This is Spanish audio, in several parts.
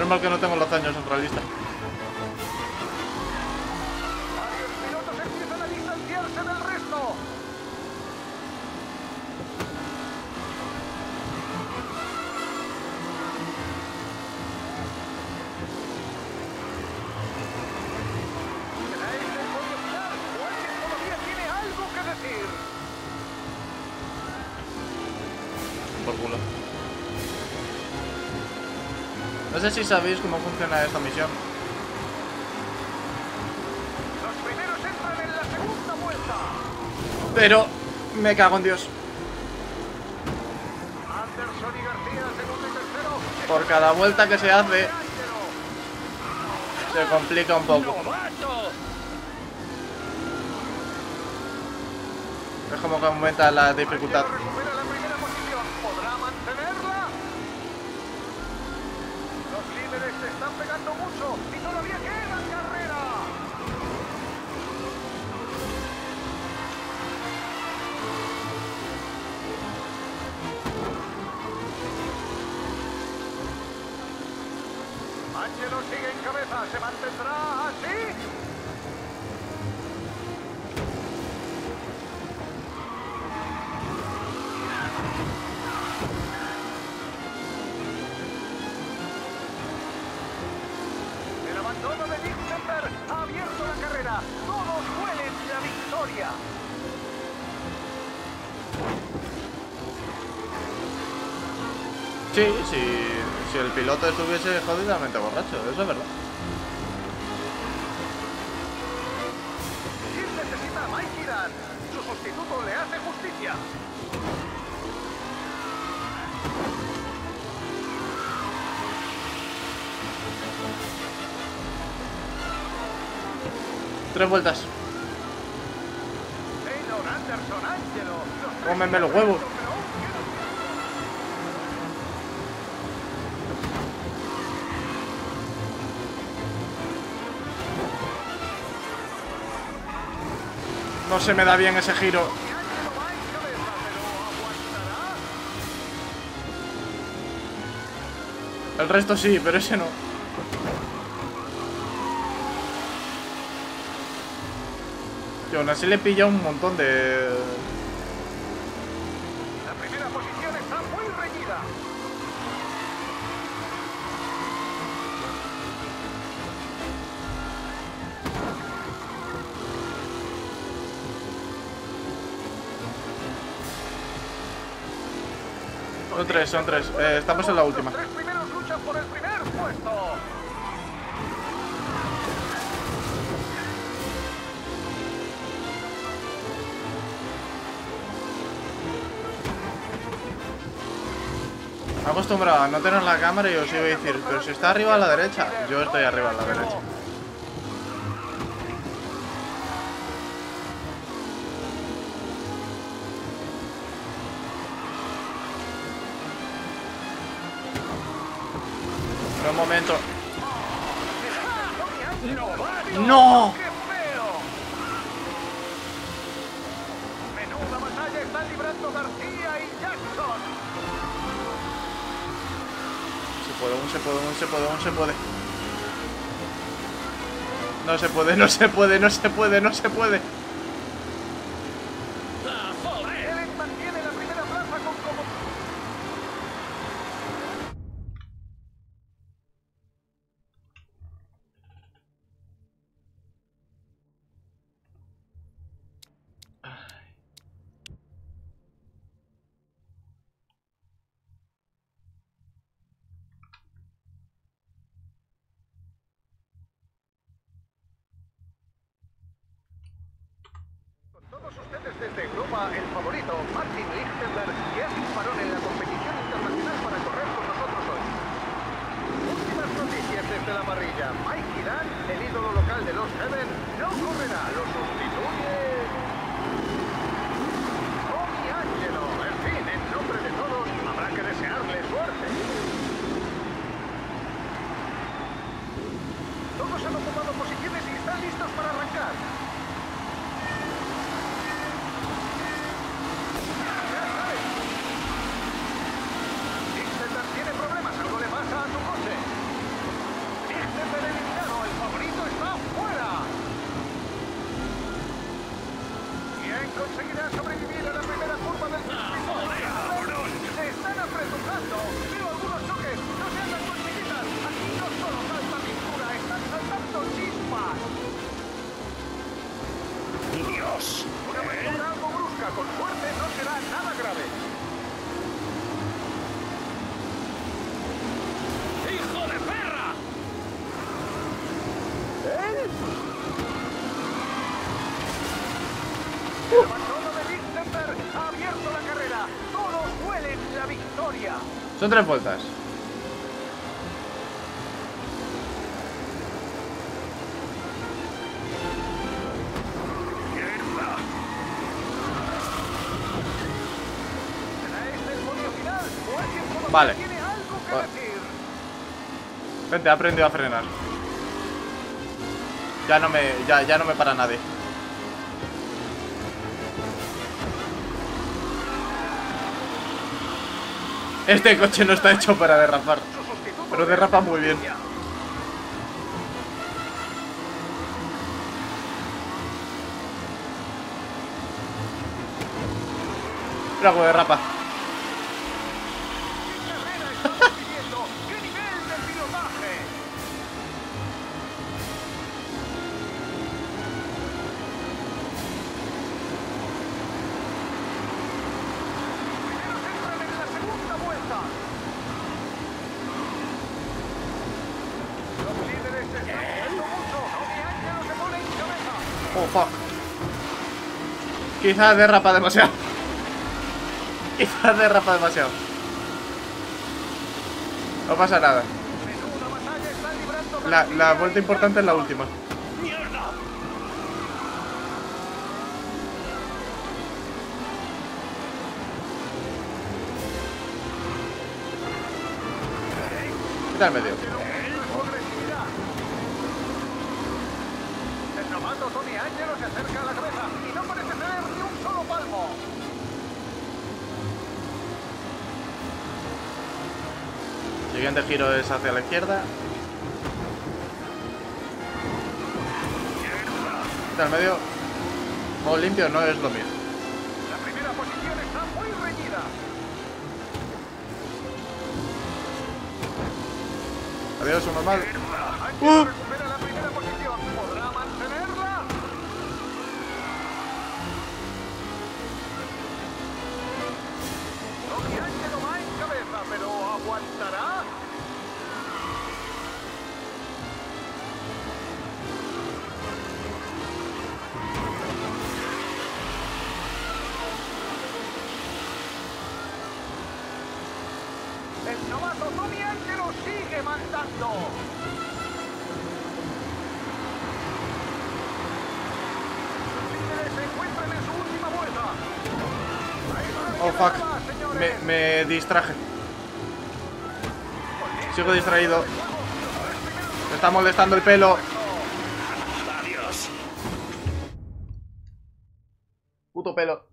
Menos mal que no tengo los daños centralistas. Varios sé si sabéis cómo funciona esta misión. Los primeros entran en la segunda vuelta. Pero me cago en Dios. Anderson y García, segundo y tercero. Por cada vuelta que se hace, se complica un poco. Es como que aumenta la dificultad. Angelo sigue en cabeza. ¿Se mantendrá así? El abandono de Lichtenberg ha abierto la carrera. Todos huelen la victoria. Sí, sí, si el piloto estuviese jodidamente borracho, eso es verdad. Gil necesita a Mike. Su sustituto le hace justicia. Tres vueltas. Anderson, Cómeme los huevos. No se me da bien ese giro. El resto sí, pero ese no. Y aún así le pilla un montón de... tres, son tres. Eh, estamos en la última. Los tres primeros luchan por el primer puesto. Me he acostumbrado a no tener la cámara y os iba a decir, pero si está arriba a la derecha, yo estoy arriba a la derecha. Se puede, aún se puede, aún se puede, aún se puede. No se puede, no se puede, no se puede, no se puede. Helen mantiene la primera plaza con como... Con todos ustedes desde Europa, el favorito, Martin Lichtenberg, que es disparón en la competición internacional para correr con nosotros hoy. Últimas noticias desde la parrilla. Mike Kiran, el ídolo local de los Heaven, no correrá, lo sustituye... Tommy Angelo. En fin, en nombre de todos, habrá que desearle suerte. Todos han ocupado posiciones y están listos para arrancar. Ya sabes. Lichtenberg tiene problemas, algo le pasa a tu coche. De ha. Son tres vueltas. ¡Mierda! ¿Será este el podio final? ¿O alguien todavía Vale. Vente, he aprendido a frenar. Ya no me, ya, ya no me para nadie. Este coche no está hecho para derrapar. Pero de derrapa muy bien. cómo derrapa. Quizás derrapa demasiado. Quizás derrapa demasiado. No pasa nada. La, la vuelta importante es la última. Quita el medio. Pero muestra su agresividad. El novato Tony Angelo se acerca a la cabeza y no parece ceder ni un solo palmo. Siguiente giro es hacia la izquierda. El medio. Modo limpio no es lo mío. La primera posición está muy reñida. Adiós, un normal. Angelo Uh. El novato Tony Angelo sigue mandando. Se encuentran en su última vuelta. Oh, fuck. Me, me distraje. Sigo distraído. Me está molestando el pelo. Adiós. Puto pelo.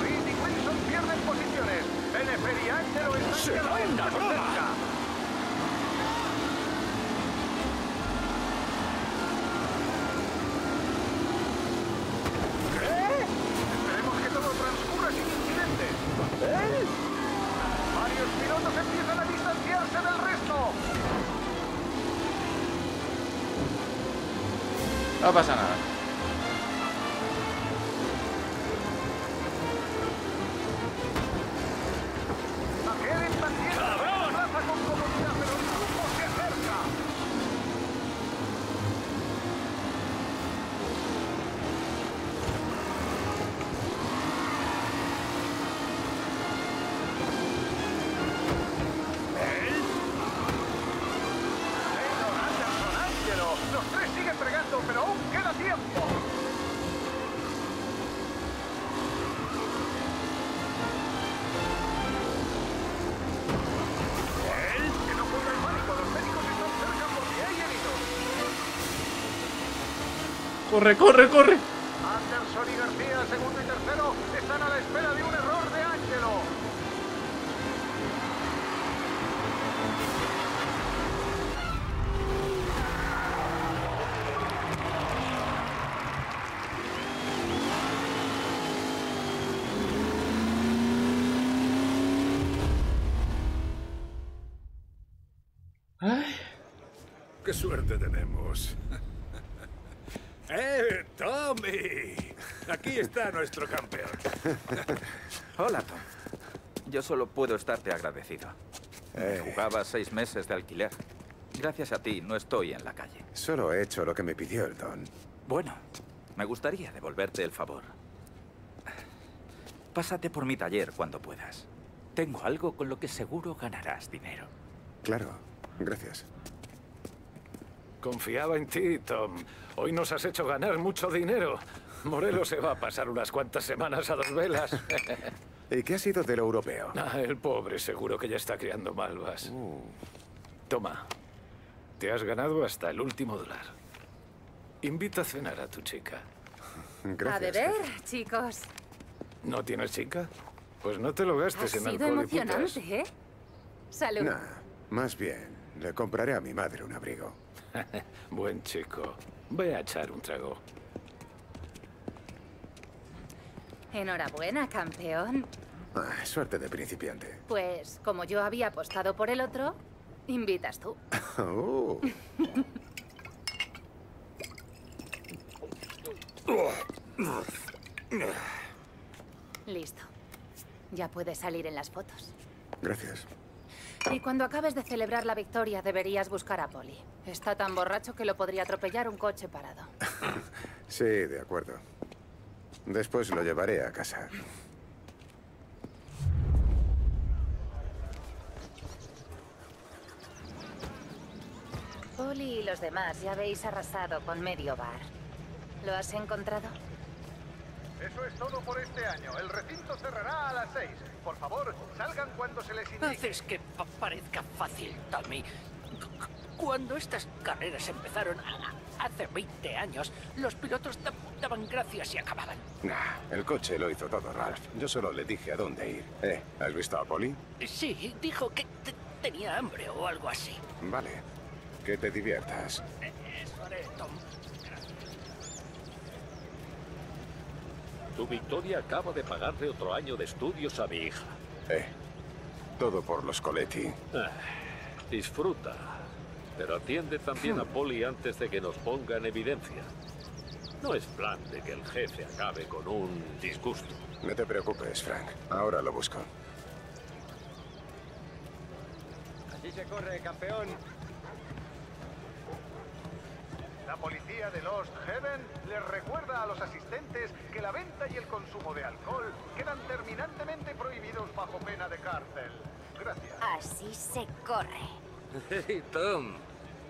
Reed y Wilson pierden posiciones. Benefer y Angelo están cada vez más cerca. Esperemos que todo transcurra sin incidentes. Varios pilotos empiezan a distanciarse del resto. No pasa nada. Corre, corre, corre. Anderson y García, segundo y tercero, están a la espera de un Aquí está nuestro campeón. Hola, Tom. Yo solo puedo estarte agradecido. Me Eh. jugaba seis meses de alquiler. Gracias a ti no estoy en la calle. Solo he hecho lo que me pidió el don. Bueno, me gustaría devolverte el favor. Pásate por mi taller cuando puedas. Tengo algo con lo que seguro ganarás dinero. Claro, gracias. Confiaba en ti, Tom. Hoy nos has hecho ganar mucho dinero. Morelos se va a pasar unas cuantas semanas a dos velas. ¿Y qué ha sido del europeo? Ah, el pobre seguro que ya está criando malvas. Toma, te has ganado hasta el último dólar. Invita a cenar a tu chica. Gracias. a beber, chicos. ¿No tienes chica? Pues no te lo Ha gastes en sido alcohol y putas. emocionante, ¿eh? Salud. Nah, más bien, le compraré a mi madre un abrigo. Buen chico. Ve a echar un trago. Enhorabuena, campeón. Ah, suerte de principiante. Pues como yo había apostado por el otro, invitas tú. Oh, Listo. Ya puedes salir en las fotos. gracias. Y cuando acabes de celebrar la victoria, deberías buscar a Polly. Está tan borracho que lo podría atropellar un coche parado. Sí, de acuerdo. Después lo llevaré a casa. Polly y los demás ya habéis arrasado con medio bar. ¿Lo has encontrado? Eso es todo por este año. El recinto cerrará a las 6. Por favor, salgan cuando se les indique. Haces que pa- parezca fácil, Tommy. Cuando estas carreras empezaron hace 20 años, los pilotos da- daban gracias y acababan. Nah, el coche lo hizo todo, Ralph. Yo solo le dije a dónde ir. Eh, ¿has visto a Polly? Sí, dijo que te- tenía hambre o algo así. Vale. Que te diviertas. Eh, Eso haré, Tom. Tu victoria acaba de pagarle otro año de estudios a mi hija. Eh, todo por los Coletti. Ah, disfruta, pero atiende también a Polly antes de que nos ponga en evidencia. No es plan de que el jefe acabe con un disgusto. No te preocupes, Frank. Ahora lo busco. Así se corre, campeón. La policía de Lost Heaven les recuerda a los asistentes que la venta y el consumo de alcohol quedan terminantemente prohibidos bajo pena de cárcel. Gracias. Así se corre. Hey, Tom,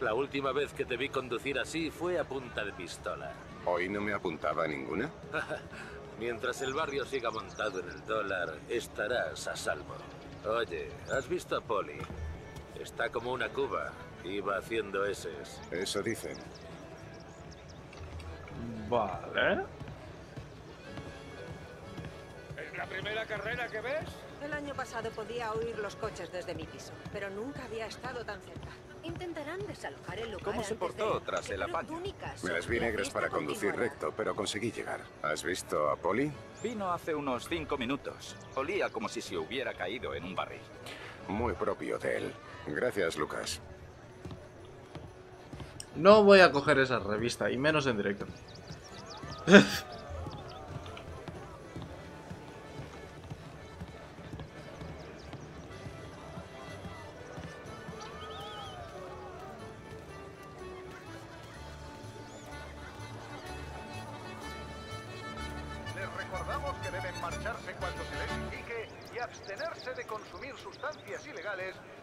la última vez que te vi conducir así fue a punta de pistola. ¿Hoy no me apuntaba ninguna? Mientras el barrio siga montado en el dólar, estarás a salvo. Oye, ¿has visto a Polly? Está como una cuba. Iba haciendo eses. Eso dicen. Vale. ¿Es la primera carrera que ves? El año pasado podía oír los coches desde mi piso, pero nunca había estado tan cerca. Intentarán desalojar el lugar ¿Cómo se portó de- tras el apaño? Me las vi negras para conducir continuará. recto, pero conseguí llegar. ¿Has visto a Polly? Vino hace unos cinco minutos. Olía como si se hubiera caído en un barril. Muy propio de él. Gracias, Lucas. No voy a coger esa revista, y menos en directo.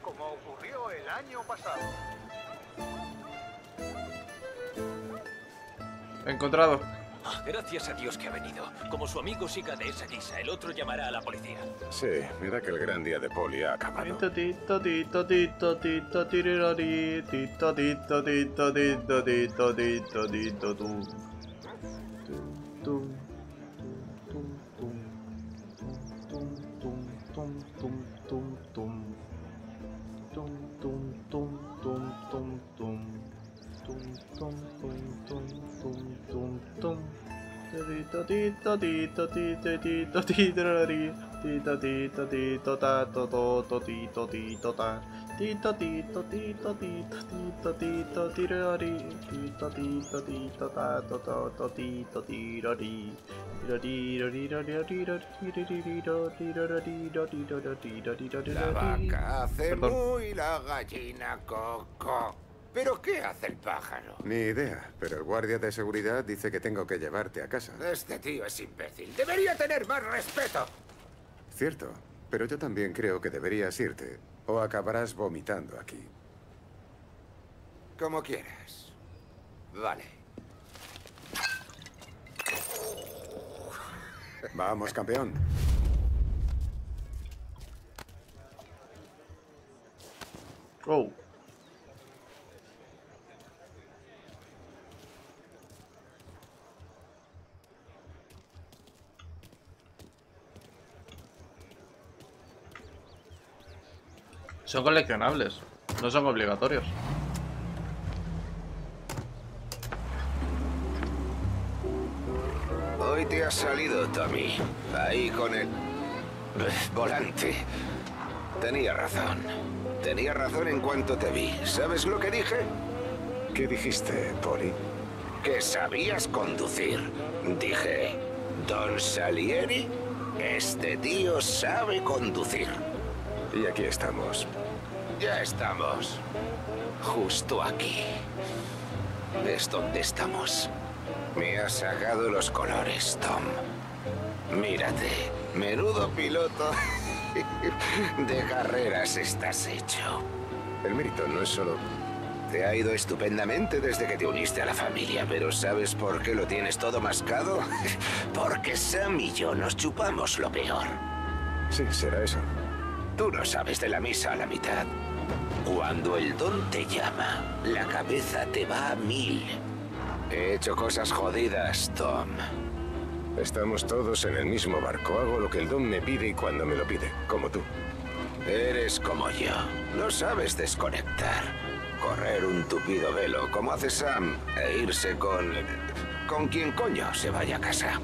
como ocurrió el año pasado. Encontrado. Ah, Gracias a Dios que ha venido. Como su amigo siga de esa guisa, el otro llamará a la policía. Sí, mira que el gran día de Polly ha acabado. Tito, tito, tito, tito, tito. Tito, tito, tito, ta, to, to, to, tito, tito, ta. Tito, tito, tito, tito, tito, tito, tirari, tito, tito, tito, tato, toto, tito, tirari. La vaca hace muy, la gallina coco. ¿Pero qué hace el pájaro? Ni idea, pero el guardia de seguridad dice que tengo que llevarte a casa. Este tío es imbécil. Debería tener más respeto. Cierto, pero yo también creo que deberías irte o acabarás vomitando aquí. Como quieras. Vale. Vamos, campeón. Oh. Son coleccionables, no son obligatorios. Hoy te has salido, Tommy. Ahí con el... volante. Tenía razón. Tenía razón en cuanto te vi. ¿Sabes lo que dije? ¿Qué dijiste, Poli? Que sabías conducir. Dije, Don Salieri, este tío sabe conducir. Y aquí estamos. Ya estamos. Justo aquí. ¿Ves dónde estamos? Me has sacado los colores, Tom. Mírate, menudo piloto de carreras estás hecho. El mérito no es solo... Te ha ido estupendamente desde que te uniste a la familia, pero ¿sabes por qué lo tienes todo mascado? Porque Sam y yo nos chupamos lo peor. Sí, será eso. Tú no sabes de la misa a la mitad. Cuando el don te llama, la cabeza te va a mil. He hecho cosas jodidas, Tom. Estamos todos en el mismo barco. Hago lo que el don me pide y cuando me lo pide, como tú. Eres como yo. No sabes desconectar. Correr un tupido velo, como hace Sam, e irse con... con quien coño se vaya a casa.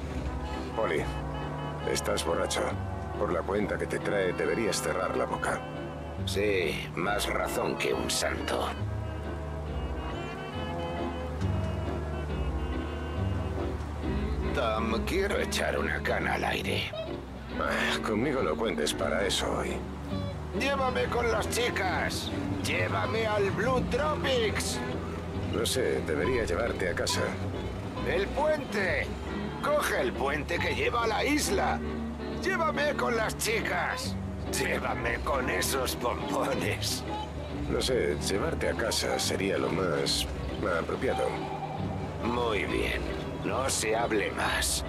Poli, estás borracho. Por la cuenta que te trae, deberías cerrar la boca. Sí, más razón que un santo. Tom, quiero echar una cana al aire. Ah, conmigo no cuentes para eso hoy. ¡Llévame con las chicas! ¡Llévame al Blue Tropics! No sé, debería llevarte a casa. ¡El puente! ¡Coge el puente que lleva a la isla! ¡Llévame con las chicas! ¡Llévame con esos pompones! No sé, llevarte a casa sería lo más apropiado. Muy bien, no se hable más.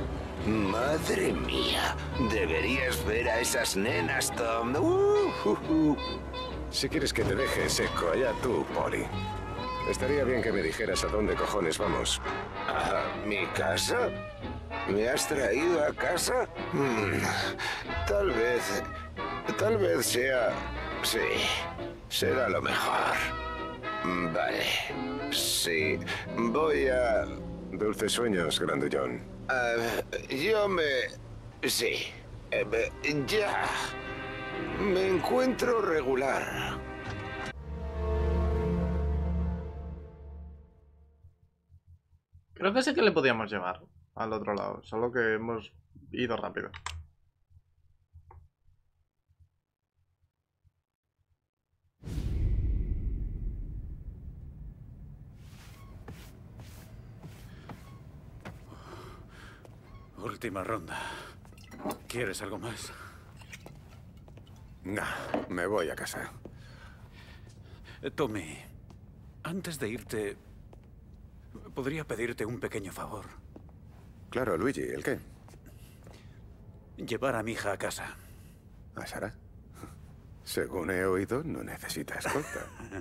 Madre mía, deberías ver a esas nenas, Tom. Uh, uh, uh. Si quieres que te deje seco, allá tú, Poli. Estaría bien que me dijeras a dónde cojones vamos. ¿A mi casa? ¿Me has traído a casa? Hmm, tal vez... Tal vez sea... Sí, será lo mejor. Vale. Sí, voy a... Dulces sueños, grandullón. Ah, yo me... Sí. Eh, ya. Me encuentro regular. Creo que sí que le podíamos llevar al otro lado, solo que hemos ido rápido. Última ronda. ¿Quieres algo más? No, me voy a casa. Tommy, antes de irte, podría pedirte un pequeño favor. Claro, Luigi, ¿el qué? Llevar a mi hija a casa. ¿A Sara? Según he oído, no necesita escolta.